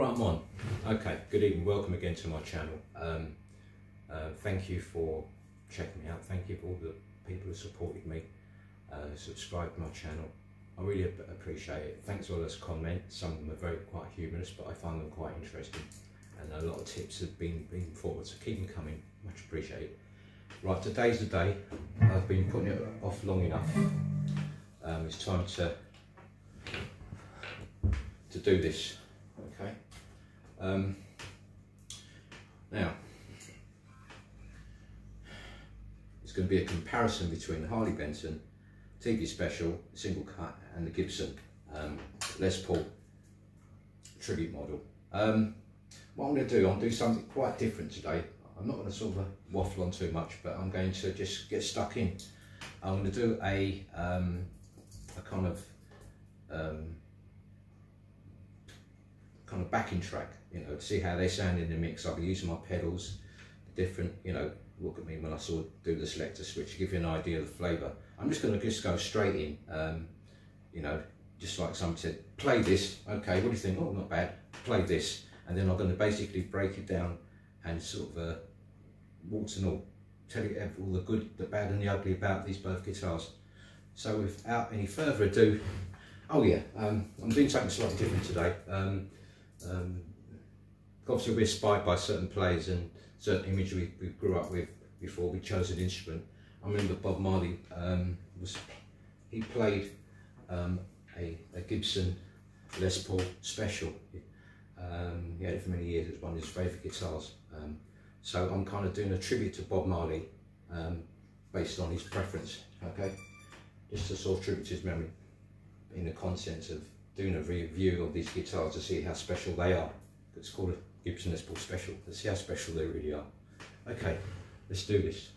Right, I'm on. Okay, good evening. Welcome again to my channel. Um, uh, thank you for checking me out. Thank you for all the people who supported me, uh, subscribed to my channel. I really ap- appreciate it. Thanks for all those comments. Some of them are very quite humorous, but I find them quite interesting. And a lot of tips have been, been forward, so keep them coming. Much appreciated. Right, today's the day. I've been putting it off long enough. Um, it's time to to do this. Um, now, it's going to be a comparison between Harley Benton TV Special single cut and the Gibson um, Les Paul tribute model. Um, what I'm going to do, to do something quite different today. I'm not going to sort of waffle on too much, but I'm going to just get stuck in. I'm going to do a, um, a kind of um, kind of backing track, you know, to see how they sound in the mix. I'll be using my pedals, different, you know, look at me when I of do the selector switch, give you an idea of the flavour. I'm just going to just go straight in, um, you know, just like someone said, play this, okay, what do you think? Oh, not bad, play this. And then I'm going to basically break it down and sort of uh, warts and all, tell you all the good, the bad and the ugly about these both guitars. So without any further ado, oh yeah, um, I'm doing something slightly different today. Um, um, obviously we're inspired by certain plays and certain imagery we, we grew up with before we chose an instrument. I remember Bob Marley um, was he played um, a, a, Gibson Les Paul Special. Um, he had it for many years. It's one of his favourite guitars. Um, so I'm kind of doing a tribute to Bob Marley um, based on his preference. Okay, just to sort of tribute to his memory in the context of doing a review of these guitars to see how special they are. It's called a Gibson Les Paul Special. Let's see how special they really are. Okay, let's do this.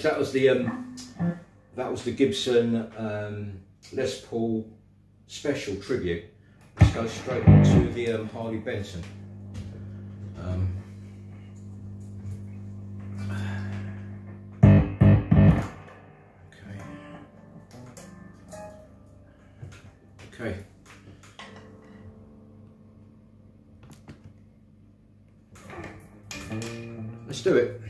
So that was the um, that was the Gibson um, Les Paul Special Tribute. Let's go straight to the um, Harley Benton. Um, okay. Okay. Let's do it.